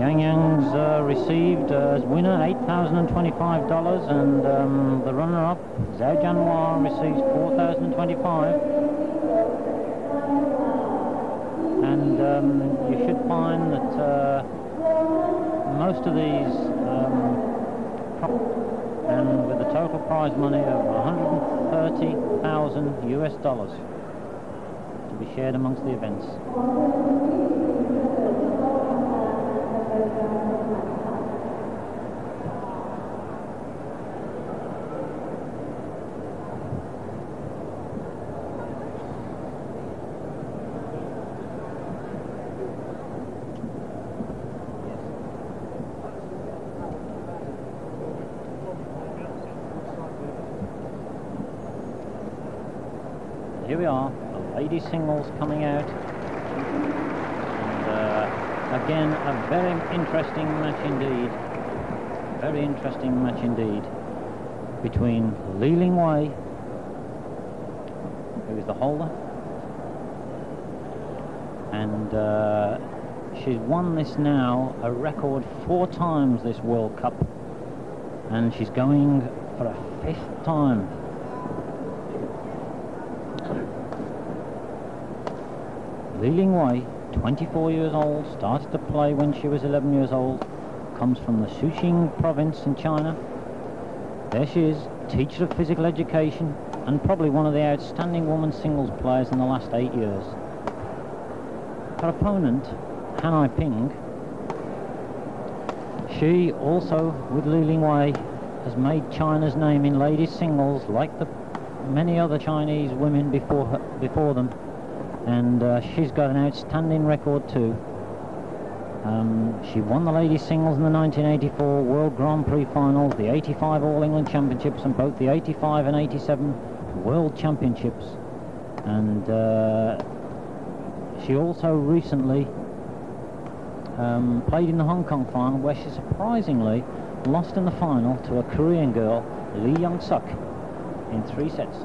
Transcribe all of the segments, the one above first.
Yang Yang's uh, received uh, as winner $8,025 and um, the runner-up, Zhao Jianhua, receives 4025 And um, you should find that uh, most of these um, and with a total prize money of 130,000 US dollars to be shared amongst the events. Here we are, the ladies singles coming out. Again, a very interesting match indeed. Very interesting match indeed between Li Lingwei, who is the holder, and uh, she's won this now a record four times this World Cup, and she's going for a fifth time Li Lingwei, 24 years old, started to play when she was 11 years old, comes from the Zhejiang province in China. There she is, teacher of physical education and probably one of the outstanding women singles players in the last eight years. Her opponent, Han Ai-ping, she also, with Li Lingwei, has made China's name in ladies singles like the many other Chinese women before her, before them and uh, she's got an outstanding record too. Um, she won the ladies singles in the 1984 World Grand Prix finals, the 85 All England Championships and both the 85 and 87 World Championships. And uh, she also recently um, played in the Hong Kong final where she surprisingly lost in the final to a Korean girl, Lee Young-suk, in three sets.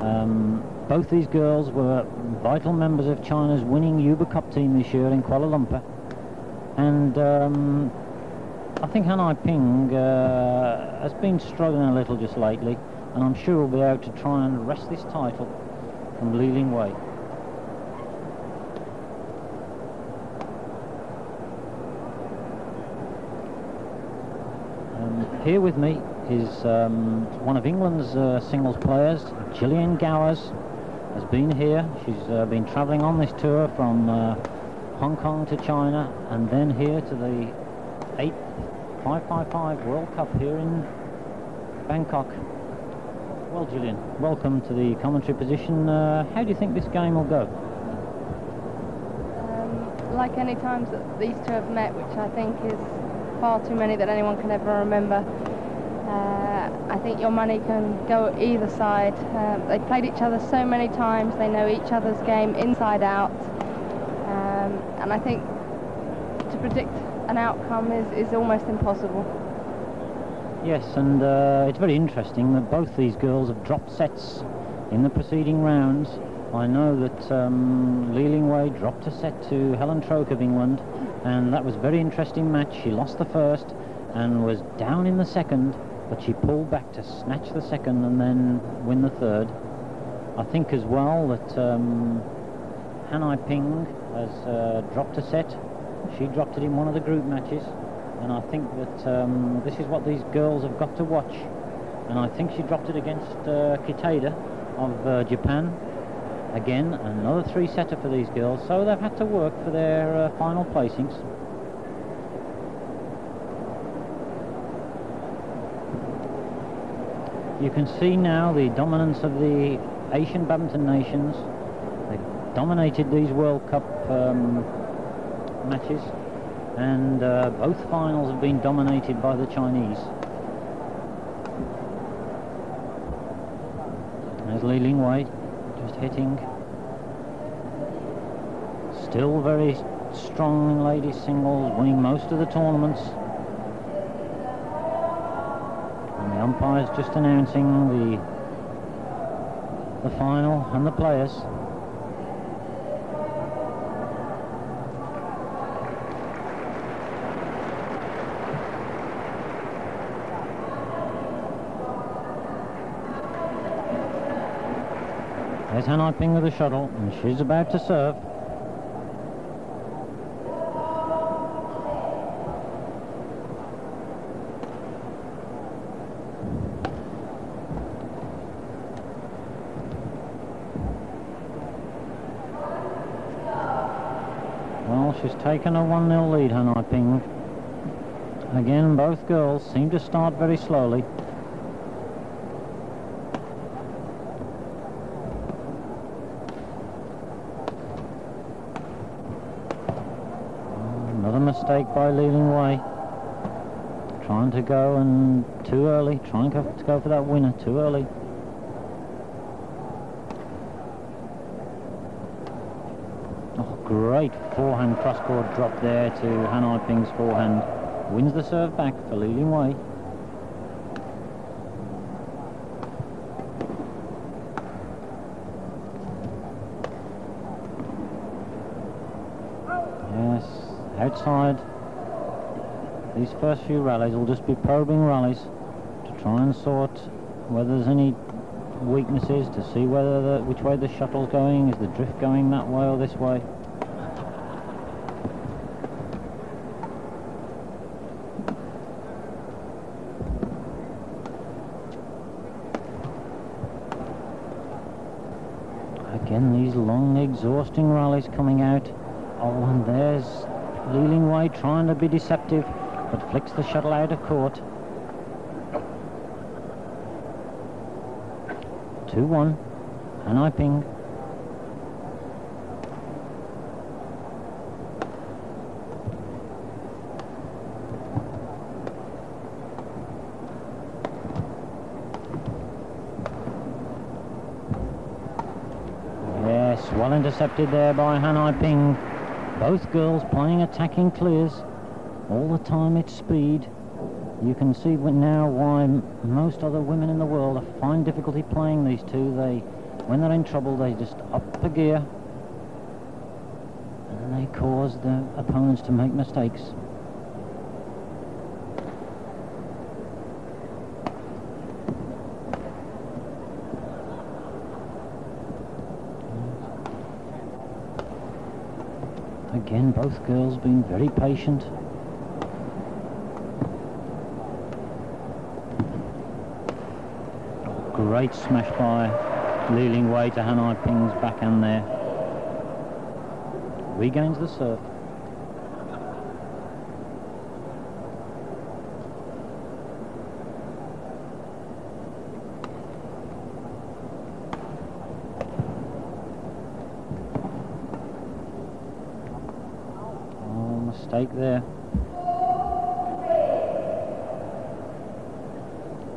Um, both these girls were vital members of China's winning Uber Cup team this year in Kuala Lumpur. And um, I think Han Ai-ping uh, has been struggling a little just lately, and I'm sure we'll be able to try and wrest this title from Li Lingwei. Um, here with me is um, one of England's uh, singles players, Gillian Gowers, has been here. She's uh, been travelling on this tour from uh, Hong Kong to China and then here to the 8th 555 World Cup here in Bangkok. Well, Gillian, welcome to the commentary position. Uh, how do you think this game will go? Um, like any times that these two have met, which I think is far too many that anyone can ever remember, I think your money can go either side. Uh, they played each other so many times, they know each other's game inside out. Um, and I think to predict an outcome is, is almost impossible. Yes, and uh, it's very interesting that both these girls have dropped sets in the preceding rounds. I know that um, Lingwei dropped a set to Helen Troke of England, and that was a very interesting match. She lost the first and was down in the second, but she pulled back to snatch the second and then win the third. I think as well that um, Han Ai-ping has uh, dropped a set. She dropped it in one of the group matches, and I think that um, this is what these girls have got to watch. And I think she dropped it against uh, Kitada of uh, Japan. Again, another three-setter for these girls, so they've had to work for their uh, final placings. You can see now the dominance of the Asian badminton nations. They dominated these World Cup um, matches and uh, both finals have been dominated by the Chinese. There's Li Lingwei just hitting. Still very strong in ladies singles, winning most of the tournaments. umpires just announcing the the final and the players. There's Han Ai Ping with the shuttle, and she's about to serve. Taken a 1-0 lead, Han Ping. Again, both girls seem to start very slowly. Oh, another mistake by Li Lingwei. Trying to go and too early, trying to go for that winner too early. Oh, great forehand cross-court drop there to Han Ping's forehand. Wins the serve back for Li Lingwei. Yes, outside. These first few rallies will just be probing rallies to try and sort whether there's any weaknesses, to see whether the, which way the shuttle's going, is the drift going that way or this way. Again, these long, coming out. Oh, and there's Li Lingwei trying to be deceptive, but flicks the shuttle out of court. 2-1, Han Ping. Yes, well intercepted there by Han Ping. Both girls playing attacking clears. All the time it's speed. You can see now why most other women in the world find difficulty playing these two. They, when they're in trouble, they just up the gear and they cause the opponents to make mistakes. Again, both girls being very patient. Great smash by Li Wei to Han Ai Ping's backhand there. Regains the serve. Oh, mistake there.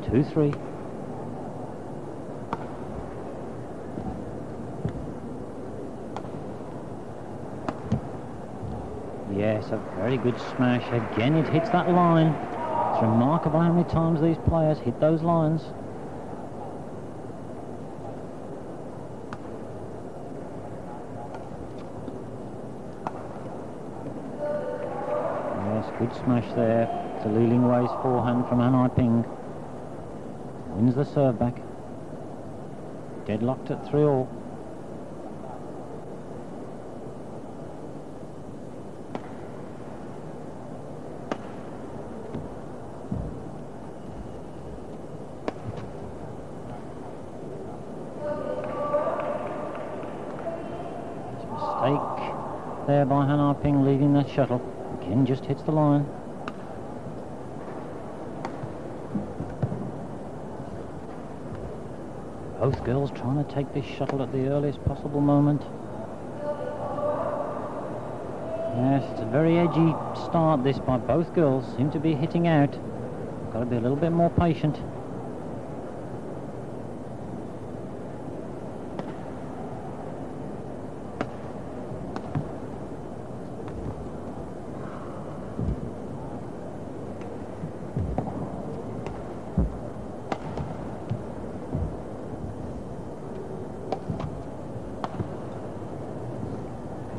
Two, three. Yes, a very good smash. Again, it hits that line. It's remarkable how many times these players hit those lines. Yes, good smash there. To Li Lingwei's forehand from Han Ping. Wins the serve back. Deadlocked at 3 all. Mistake there by Han Ping leaving that shuttle. Just hits the line. Both girls trying to take this shuttle at the earliest possible moment. Yes, it's a very edgy start this by both girls. Seem to be hitting out. Got to be a little bit more patient.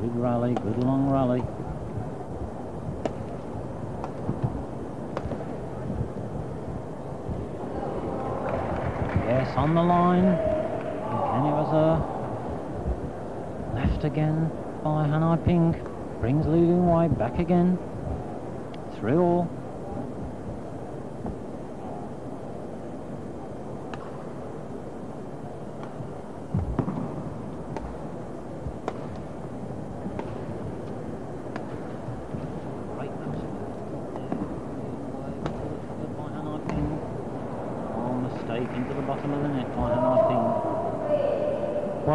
Good rally, good long rally. Yes, on the line. Again, it was a Left again by Han Ai Ping. Brings Li Ling Wei back again. Three all.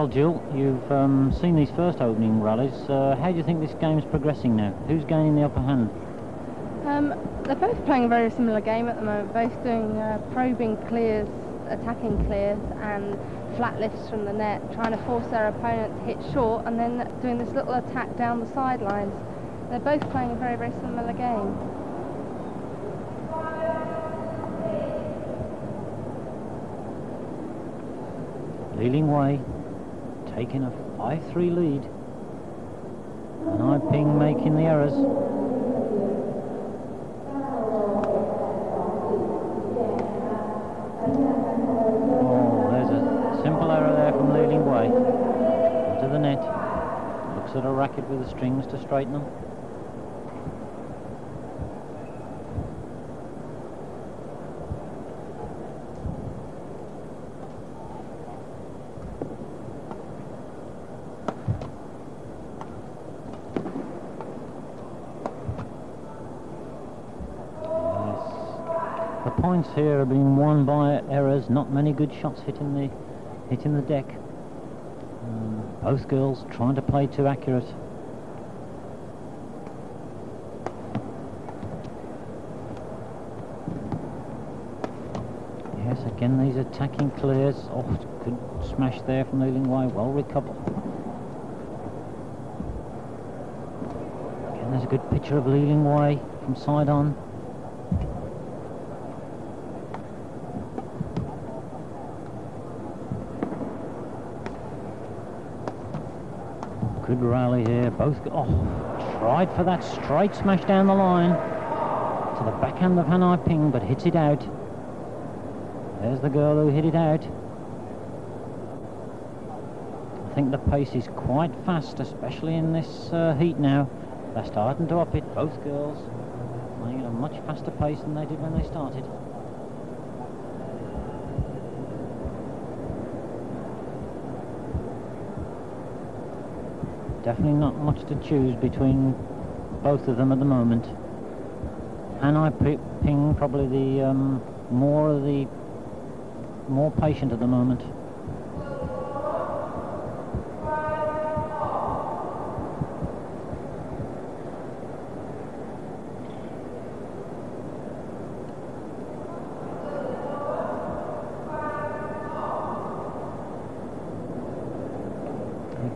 Well, Jill, you've um, seen these first opening rallies. Uh, how do you think this game's progressing now? Who's gaining the upper hand? Um, they're both playing a very similar game at the moment, both doing uh, probing clears, attacking clears, and flat lifts from the net, trying to force their opponent to hit short, and then doing this little attack down the sidelines. They're both playing a very, very similar game. Li Ling Taking a 5-3 lead. Han Ai Ping making the errors. Oh, there's a simple error there from Li Ling Wei. Into the net. Looks at a racket with the strings to straighten them. Here have been won by errors, not many good shots hitting the hitting the deck. Um, both girls trying to play too accurate. Yes, again these attacking clears. Oh, good smash there from Li Ling Wei, well recovered. Again, there's a good picture of Ling Wei from side on. Good rally here. Both, oh, tried for that straight smash down the line to the backhand of Han Ai Ping, but hits it out. There's the girl who hit it out. I think the pace is quite fast, especially in this uh, heat now. They're starting to up it, both girls, playing at a much faster pace than they did when they started. Definitely not much to choose between both of them at the moment. Han Ai Ping probably the um, more the more patient at the moment.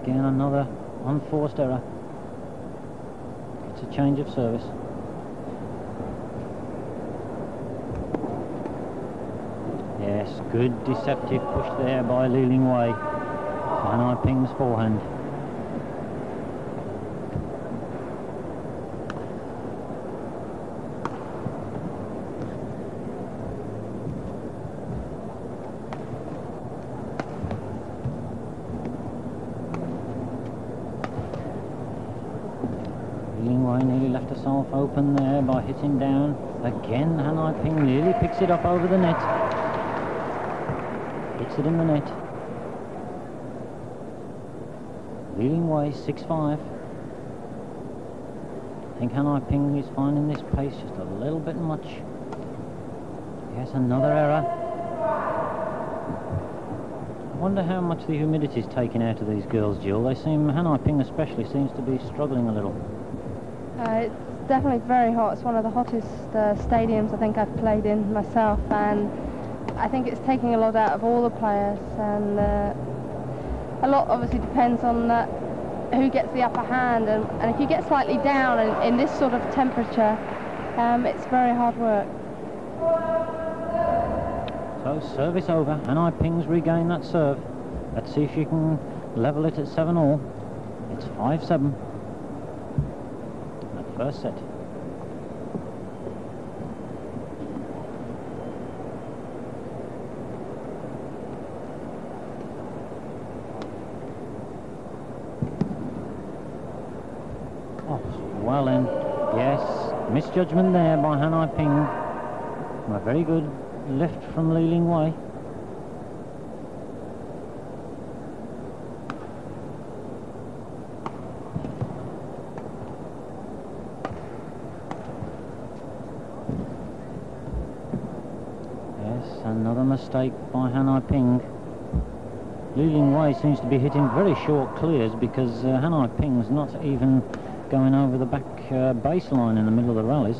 Again another unforced error. It's a change of service. Yes, good deceptive push there by Li Ling Wei. Han Ai Ping's forehand. Open there by hitting down. Again, Han Ai Ping nearly picks it up over the net. Hits it in the net. Li Wei, 6-5. I think Han Ai Ping is finding this pace just a little bit much. Yes, another error. I wonder how much the humidity is taken out of these girls, Jill. They seem, Han Ai Ping especially, seems to be struggling a little. Uh, definitely very hot. It's one of the hottest uh, stadiums I think I've played in myself, and I think it's taking a lot out of all the players. And uh, a lot obviously depends on uh, who gets the upper hand, and, and, if you get slightly down in, in this sort of temperature, um, it's very hard work. So service over, Han Ai Ping's regain that serve. Let's see if she can level it at 7 all. It's 5-7 first set. Oh, well in. Yes, misjudgment there by Han Ai Ping. A very good lift from Li Ling Wei. Mistake by Han Ping. Li Ling Wei seems to be hitting very short clears because uh, Han Ping's not even going over the back uh, baseline in the middle of the rallies.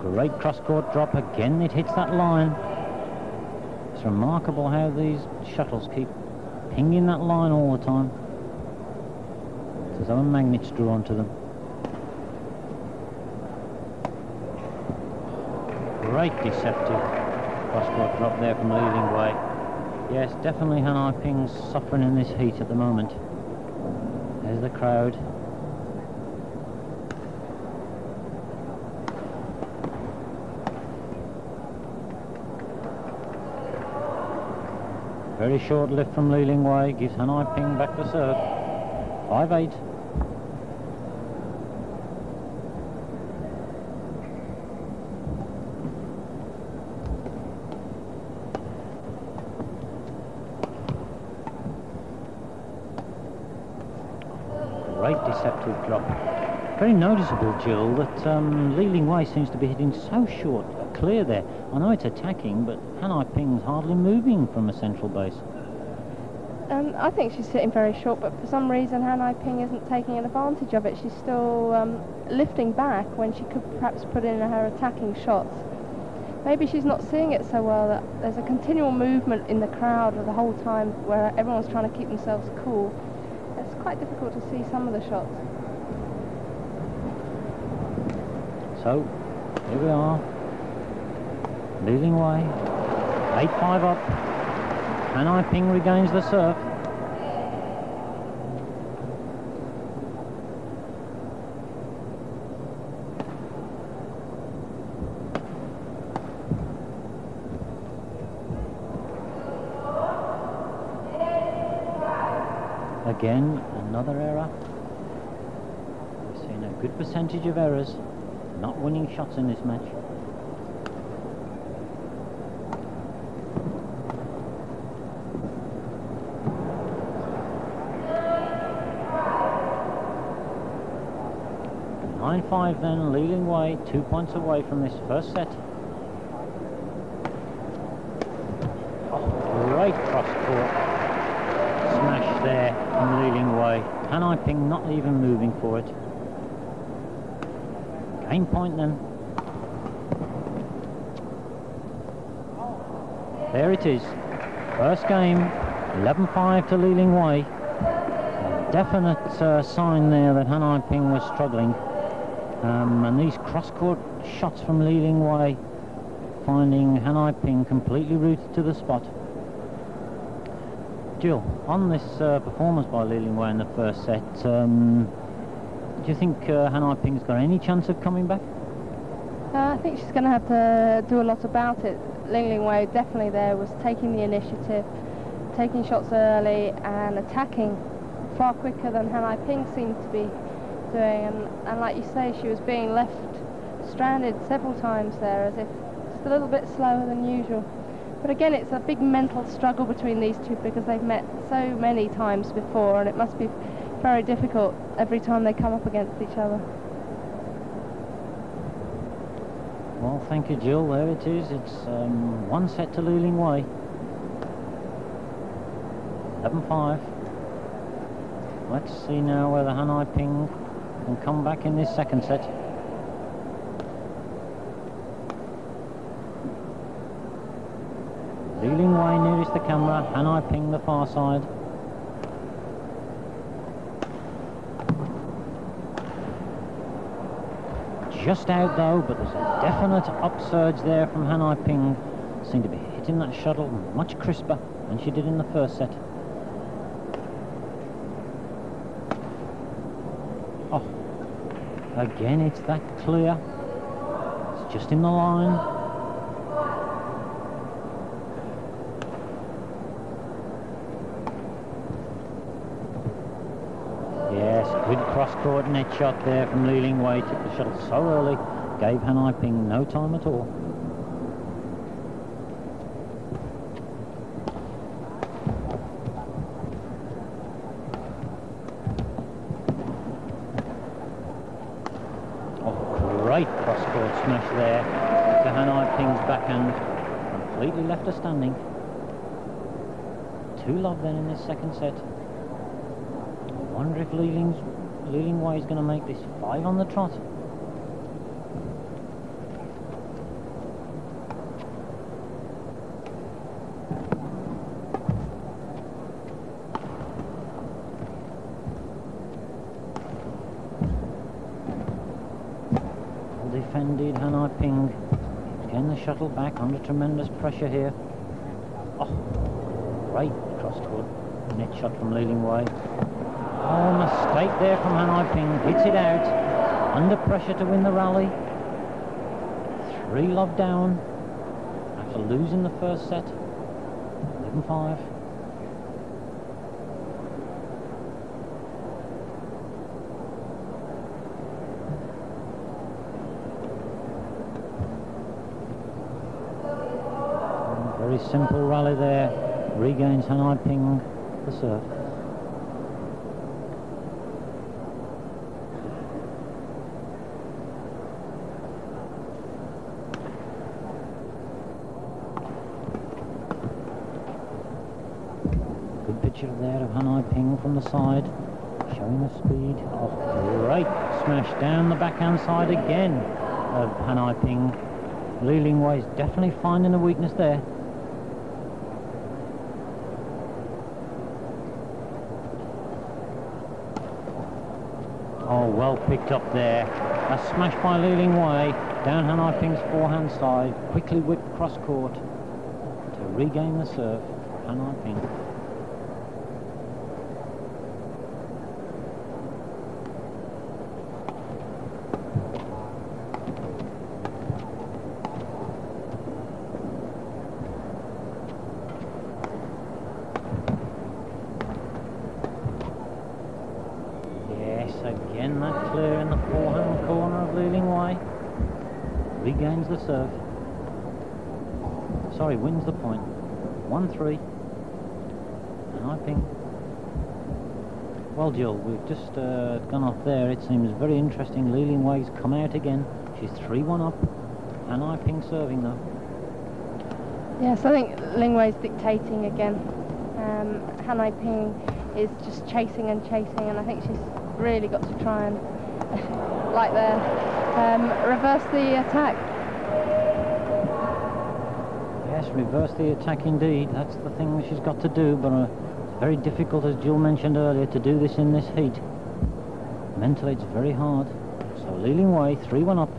Great cross-court drop. Again, it hits that line. It's remarkable how these shuttles keep pinging that line all the time. There's other magnets drawn to them. Great deceptive cross-court drop there from Li Ling Wei. Yes, definitely Han Ping's suffering in this heat at the moment. There's the crowd. Very short lift from Li Ling Wei gives Han Ping back to serve. 5-8. Deceptive drop. Very noticeable, Jill, that um, Li Ling Wei seems to be hitting so short, clear there. I know it's attacking, but Han Ping's hardly moving from a central base. Um, I think she's hitting very short, but for some reason Han Ping isn't taking advantage of it. She's still um, lifting back when she could perhaps put in her attacking shots. Maybe she's not seeing it so well that there's a continual movement in the crowd the whole time where everyone's trying to keep themselves cool quite difficult to see some of the shots. So, here we are, moving away, 8-5 up, Han Ping regains the serve. Again, another error. We've seen a good percentage of errors, not winning shots in this match. Nine five then, leading Wei, two points away from this first set. Oh, great cross court smash there from Li Ling Wei. Han Ping not even moving for it. Game point then. There it is. First game, 11-5 to Li Ling Wei. Definite uh, sign there that Han Ping was struggling. Um, and these cross-court shots from Li Ling Wei finding Han Ping completely rooted to the spot. Jill, on this uh, performance by Ling Wei in the first set, um, do you think uh, Han Ping's got any chance of coming back? Uh, I think she's going to have to do a lot about it. Li Ling Wei definitely there was taking the initiative, taking shots early and attacking far quicker than Han Ping seemed to be doing. And, and like you say, she was being left stranded several times there as if just a little bit slower than usual. But again, it's a big mental struggle between these two because they've met so many times before and it must be very difficult every time they come up against each other. Well, thank you, Jill. There it is. It's um, one set to Li Ling Wei. 11-5. Let's see now whether Han Ping can come back in this second set. Li Ling Wei nearest the camera, Han Ai Ping the far side. Just out though, but there's a definite upsurge there from Han Ai Ping. Seemed to be hitting that shuttle much crisper than she did in the first set. Oh, again it's that clear. It's just in the line. Yes, Net shot there from Li Ling Wei. Took the shuttle so early, gave Han Ai Ping no time at all. Oh, great cross-court smash there to Han Ai Ping's backhand. Completely left her standing. Two love then in this second set. I wonder if Li Ling Wei is going to make this five on the trot. Well defended Han Ai Ping. Getting the shuttle back under tremendous pressure here. Oh, great cross court net shot from Ling Wei. Oh, mistake there from Han Ai Ping. Hits it out. Under pressure to win the rally. Three love down after losing the first set. 11-5. Very simple rally there. Regains Han Ai Ping the serve. Picture there of Han Ai Ping from the side, showing the speed. Oh, great smash down the backhand side again of Han Ai Ping. Li Ling Wei is definitely finding a weakness there. Oh, well picked up there. A smash by Li Ling Wei. Down Han Ai Ping's forehand side. Quickly whipped cross court to regain the serve. Han Ai Ping. Yes, again that clear in the forehand corner of Li Ling Wei. Regains the serve. Sorry, wins the point. 1-3. And I think... Well, Jill, we've just uh, gone off there. It seems very interesting. Li Ling Wei's come out again. She's 3-1 up. Han Ai Ping serving, though. Yes, I think Ling Wei's dictating again. Um, Han Ai Ping is just chasing and chasing, and I think she's really got to try and, like there, um, reverse the attack. Yes, reverse the attack indeed. That's the thing that she's got to do, but uh, it's very difficult, as Jill mentioned earlier, to do this in this heat. Mentally, it's very hard. So Li Ling Wei, 3-1 up.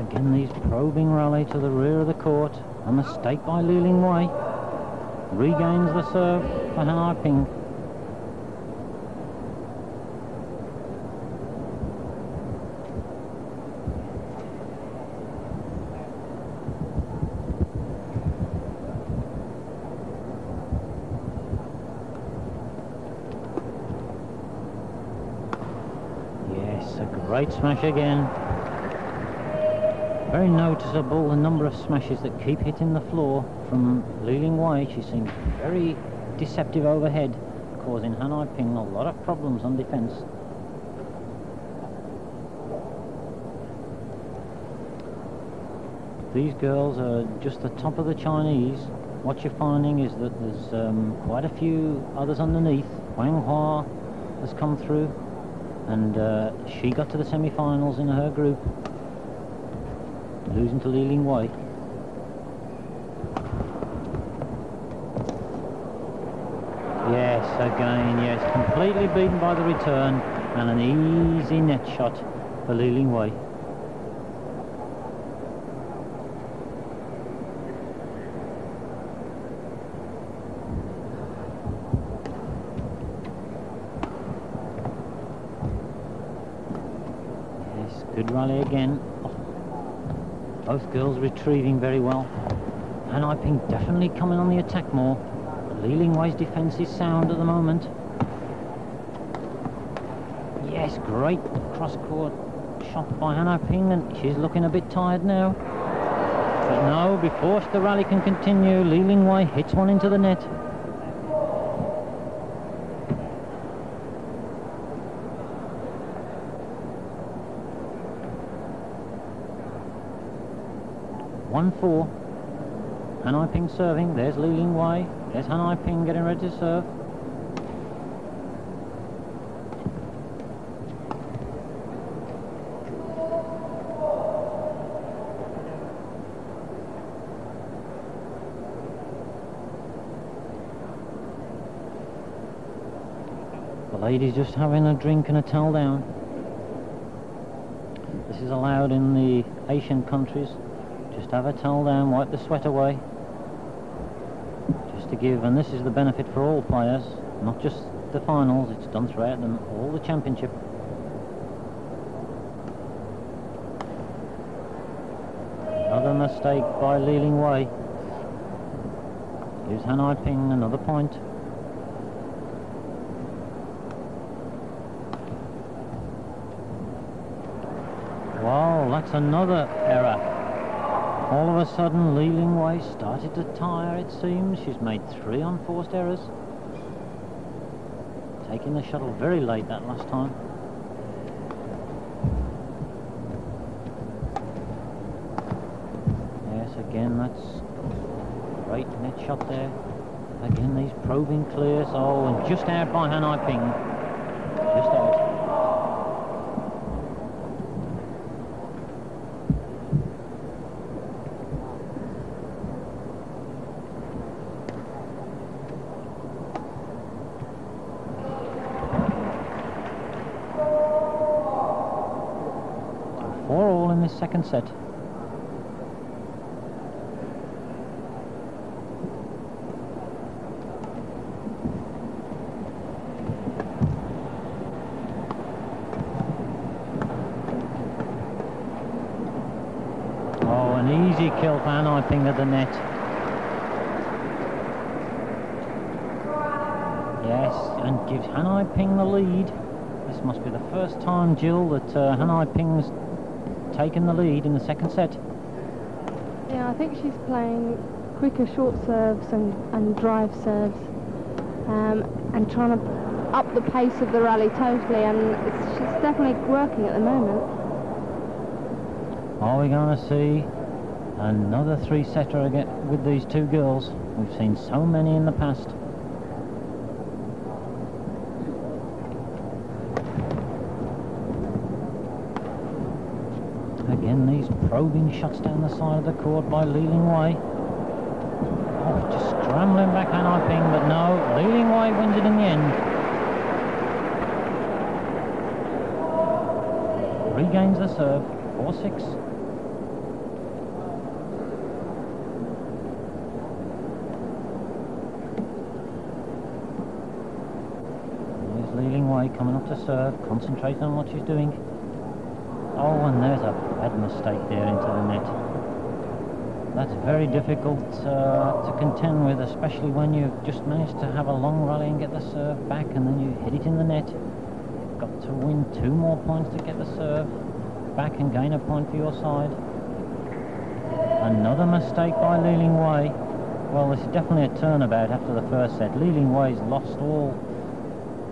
Again, these probing rally to the rear of the court. A mistake by Li Ling Wei. Regains the serve for Han Ai Ping. Yes, a great smash again. Very noticeable the number of smashes that keep hitting the floor from Li Ling Wei. She seems very deceptive overhead, causing Han Ai Ping a lot of problems on defense. These girls are just the top of the Chinese. What you're finding is that there's um, quite a few others underneath. Huang Hua has come through, and uh, she got to the semi-finals in her group losing to Li Ling Wei. Yes, again, yes, completely beaten by the return and an easy net shot for Li Ling Wei. Again. Both girls retrieving very well. Han Ai-ping definitely coming on the attack more. Li Lingwei's defence is sound at the moment. Yes, great cross-court shot by Han Ai-ping and she's looking a bit tired now. But no, before the rally can continue, Li Lingwei hits one into the net. One four. Han Ai-ping serving. There's Li Lingwei. There's Han Ai-ping getting ready to serve. The lady's just having a drink and a towel down. This is allowed in the Asian countries. Just have a towel down, wipe the sweat away. Just to give, and this is the benefit for all players, not just the finals, it's done throughout them, all the championship. Another mistake by Li Lingwei. Gives Han Ai-ping another point. Wow, that's another error. All of a sudden, Li Lingwei started to tire, it seems. She's made three unforced errors. Taking the shuttle very late that last time. Yes, again, that's great net shot there. Again, these probing clears. Oh, and just out by Han Ai-ping. Just out. Four all Oh, an easy kill for Han Ai-ping at the net. Yes, and gives Han Ai-ping the lead. This must be the first time, Jill, that uh, Han Ai-ping's taken the lead in the second set. Yeah, I think she's playing quicker short serves and, and drive serves um, and trying to up the pace of the rally totally and it's, she's definitely working at the moment. Are we going to see another three-setter again with these two girls? We've seen so many in the past. Again, these probing shots down the side of the court by Li Lingwei. Oh, just scrambling back Han Ai-ping, but no, Li Lingwei wins it in the end. Regains the serve, 4-6. There's Li Lingwei coming up to serve, concentrating on what she's doing. Oh, and there's a bad mistake there into the net. That's very difficult uh, to contend with, especially when you've just managed to have a long rally and get the serve back and then you hit it in the net. You've got to win two more points to get the serve back and gain a point for your side. Another mistake by Li Lingwei. Well, this is definitely a turnabout after the first set. Li Lingwei's lost all,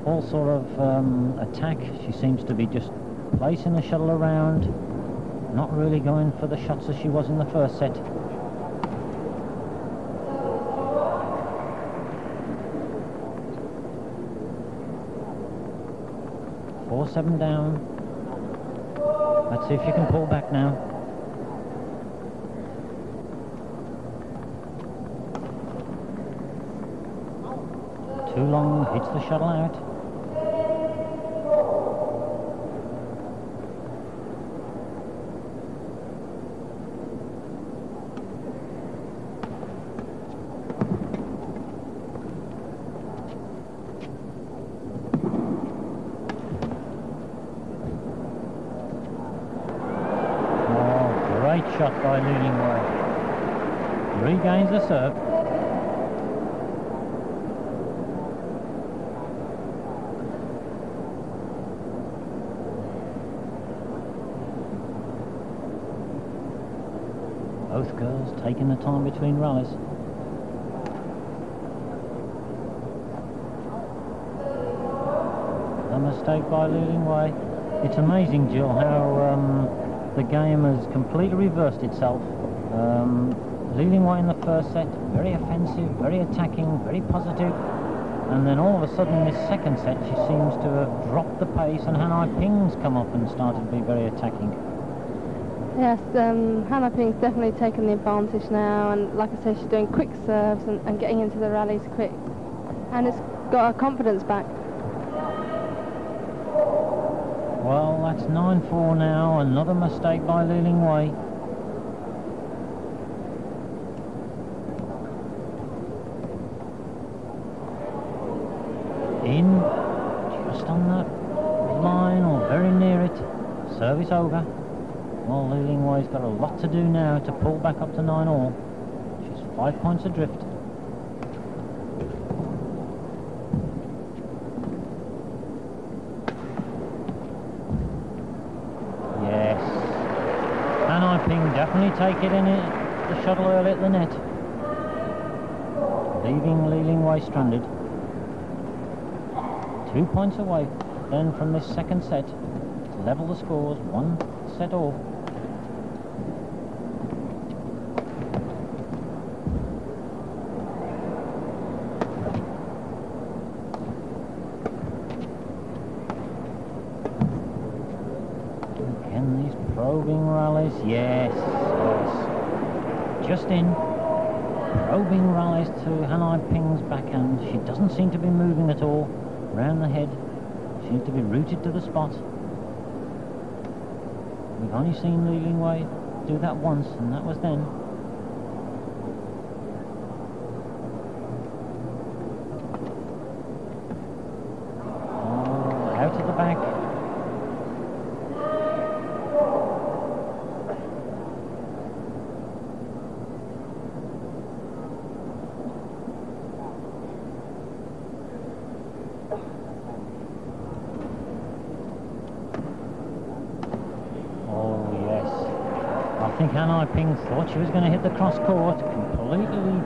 all sort of um, attack. She seems to be just placing the shuttle around, not really going for the shots as she was in the first set. Four seven down. Let's see if you can pull back now. Too long, hits the shuttle out. Between rallies. A mistake by Li Ling Wei. It's amazing, Jill, how um, the game has completely reversed itself. Um, Li Ling Wei in the first set, very offensive, very attacking, very positive. And then all of a sudden in this second set, she seems to have dropped the pace and Han Ai Ping's come up and started to be very attacking. Yes, um, Han Ai Ping's definitely taken the advantage now, and like I said, she's doing quick serves and, and getting into the rallies quick, and it's got her confidence back. Well, that's 9-4 now, another mistake by Li Ling Wei. In, just on that line or very near it. Service over. Well, Li Ling Wei's got a lot to do now to pull back up to 9 all. She's five points adrift. Yes. Han Ai Ping definitely take it in it, the shuttle early at the net. Leaving Li Ling Wei stranded. Two points away then from this second set level the scores, one set all. Again, these probing rallies, yes, yes. Just in. Probing rallies to Han Ai Ping's backhand. She doesn't seem to be moving at all. Round the head. Seems to be rooted to the spot. We've only seen Li Ling Wei do that once, and that was then. Oh, out at the back. Oh, yes. I think Han Ai Ping thought she was going to hit the cross court, completely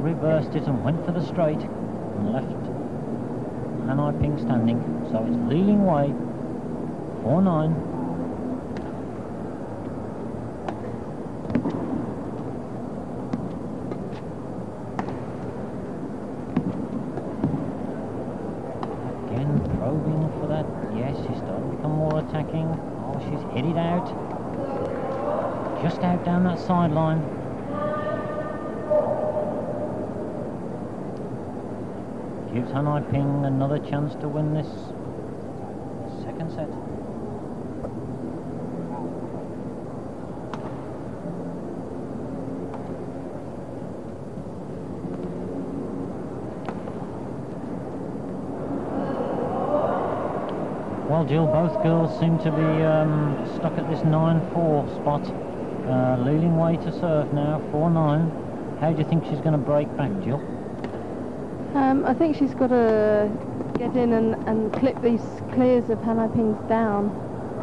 reversed it and went for the straight and left Han Ai Ping standing. So it's leading Lingwei, 4-9. Again, probing for that. Yes, she's starting to become more attacking. Oh, she's headed out. Just out down that sideline. Gives Han Ai Ping another chance to win this second set. Well, Jill, both girls seem to be um, stuck at this 9-4 spot. Uh, Li Ling Wei to serve now, 4-9. How do you think she's going to break back, Jill? Um, I think she's got to get in and, and clip these clears of Han Ping's down,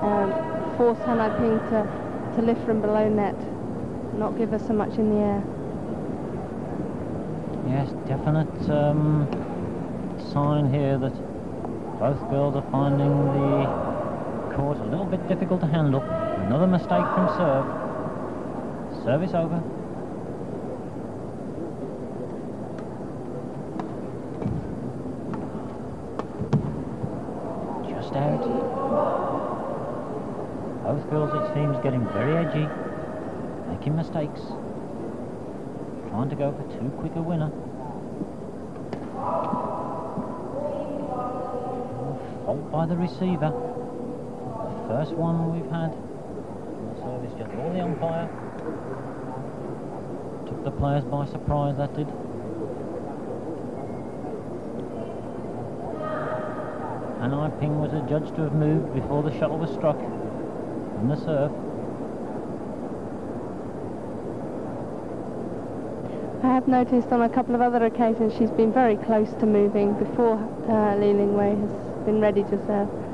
um, force Han Ai Ping to, to lift from below net, not give her so much in the air. Yes, definite um, sign here that both girls are finding the court a little bit difficult to handle. Another mistake from serve. Service over. Just out. Both girls, it seems, getting very edgy, making mistakes, trying to go for too quick a winner. Fault by the receiver. The first one we've had this just all the umpire. Took the players by surprise, that did. Han Ai Ping was adjudged to have moved before the shuttle was struck in the serve. I have noticed on a couple of other occasions she's been very close to moving before uh, Li Ling Wei has been ready to serve.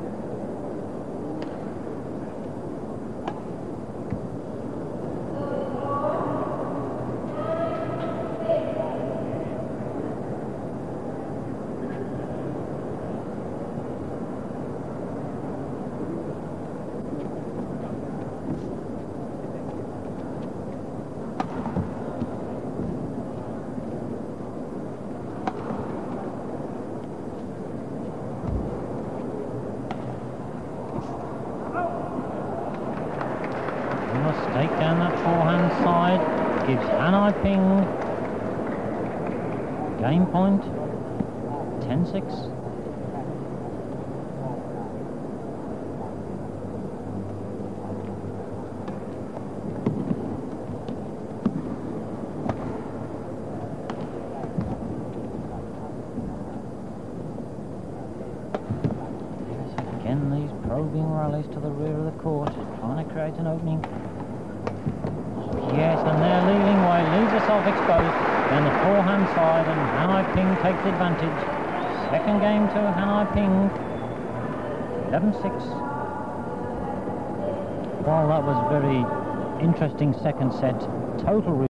Ping. Game point. pinged. 11-6. Well, that was a very interesting second set. Total